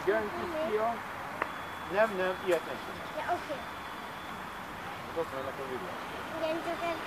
Igen, kisfiam. Nem, nem, ilyet nem csinál. Ja, oké. Okay. Ott vannak a villám. Igen, csak ez